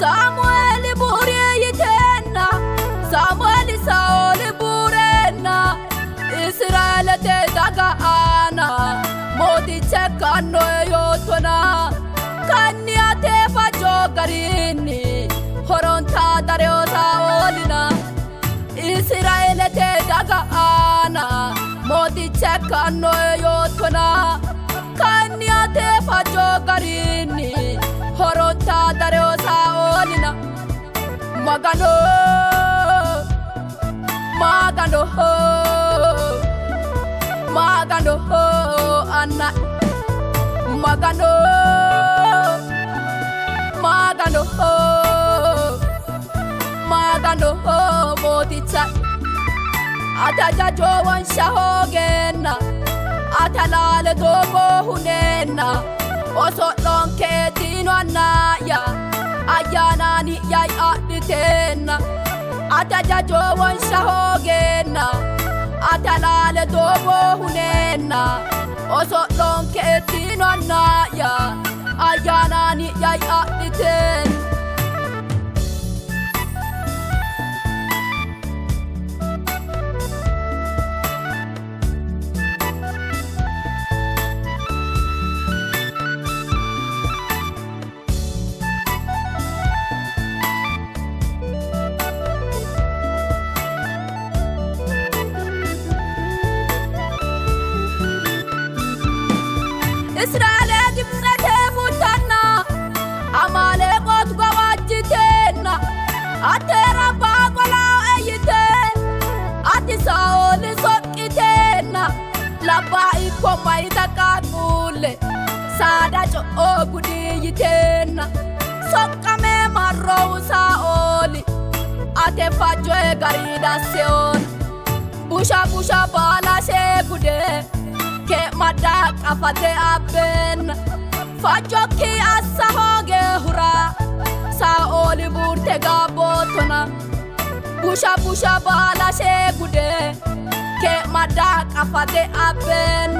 samueli buriyiteenna samueli saoli bureenna israelete daga aana mootiche kannoe yoottona kanniyatee fajjoo gariinni horontaa dareyoota oolina israelete daga aana mootiche kannoe yoottona kanniyatee fajjoo gariinni maganoo maganoo maganoo anna. Maganoo maganoo maganoo mooticha atajajoowwan shahoogenna atalaale doogoo huneenna osoo dhoonkeetiino annaaya ayyaanaani yay adhiteenna atajajoowwan shahoogenna atalaale doogoo huneenna osoo dhoonkeetiino annaaya ayyaanaani yay adhiteenna israa'elee gibxetee እስራኤል ግብጽ ሙተና አማሌቆት ጓጅቴና አቴራባ ቆላ እይቴ አቲሳኦል ሶቂቴና ለባ ኢኮ ማይተቃሙል ሳዳ ጮኦ ጉድይቴና ሶቀሜ ማሮው ሳኦል አቴፋጆ ጋሪዳ ቡሻ ቡሻ ባላሴ ጉዴ ke maddaa qafate abbeen fajjokki assa hooge huraa saa'ooli buurte gaabbootona busha busha baalashee gudee ke maddaa qafate abbeen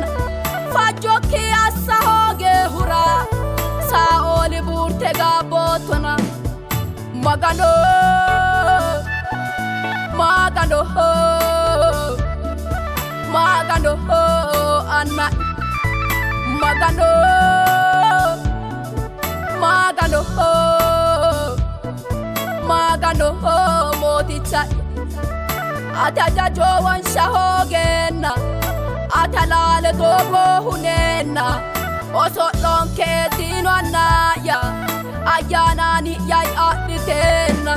fajjokki assa hooge huraa saa'ooli buurte gaabbootona maganoo maganoo maganoo anna maganoo maganoo maganoo mooticha atajajoowwan shahoogenna atalaale doogoo huneenna osoo dhoonkeetiino annaaya ayyaanaani yay adhiteenna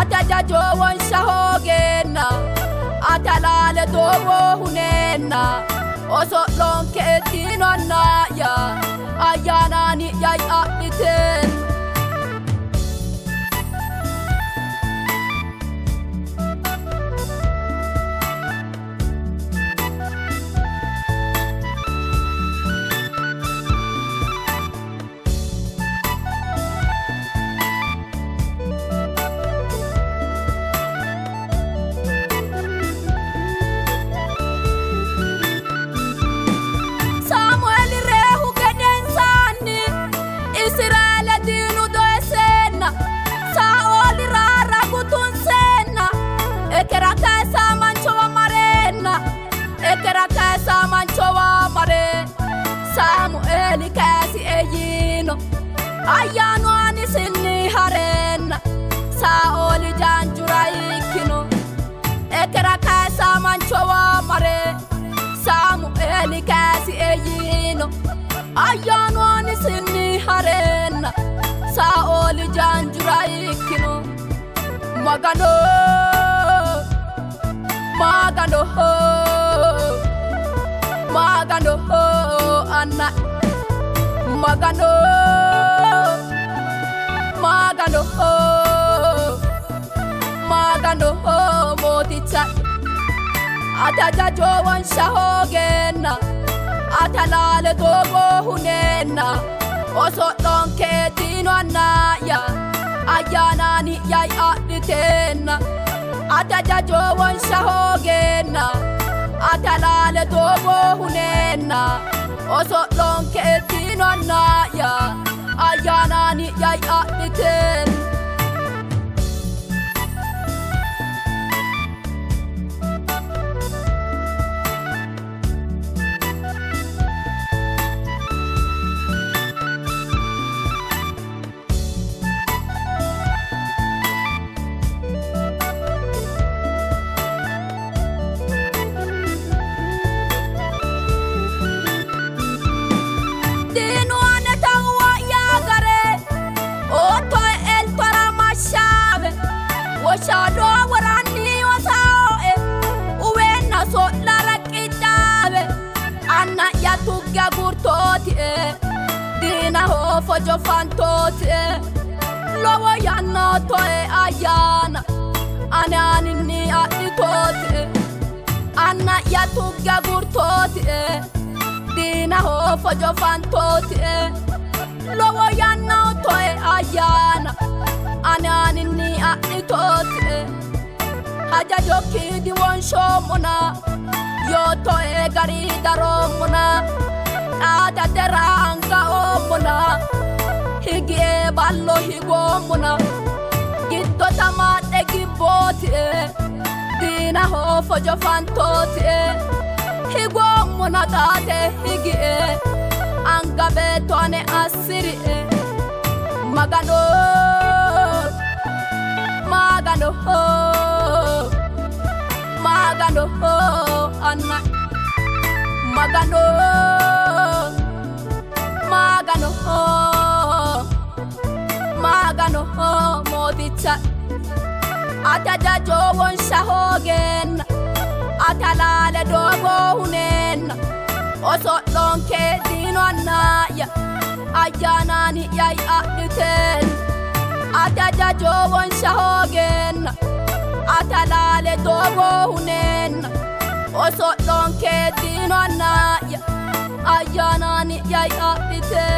atajajoowwan shahoogenna atalaale doogoo huneenna osoo dhoonkeetiino annaaya ayyaanaani yay adhiteen saamu'eeli kaoli janjurayi kino. E kera kay samancowomare samu eli kasi e yino. Ayanoni sinni harenna saoli janjurayi kino. Magano magano magano anna. Magano magano oh. Maganoo oh, maganoo maganoo mooticha atajajoowwan shahoogenna atalaale doogoo huneenna osoo dhoonkeetiino annaaya ayyaanaani yay adhiteenna atajajoowwan shahoogenna atalaale doogoo huneenna osoo dhoonkeetiino annaaya ayyaanaani yay fantootie eh. diinahoo fojo fantootie eh. lowo yannoo toe ayyaana ani aninni adhitootie eh. anna'ya tugge gurtootie diinahoo fojo fantootie lowo yannoo toe ayyaana ani aninni adhitootie hajajo kiidi mona oommona higie ballo higoommona giddo tamaadhe gibbootie diinaho fojo fantootie higoommona taate higie anga beetto ane assirie magano. Magano magano anna. Magano Oh, magano oh, magano mooticha atajajoo wonsha hoogeenna atalaale doogoo huneenna oso'loonkee diino annaa'ya ayyaanaani yay adhiteen atajajoo wonsha hoogeenna atalaale doogoo huneenna oso'loonkee diino annaa'ya ayyaanaani yay adhiteen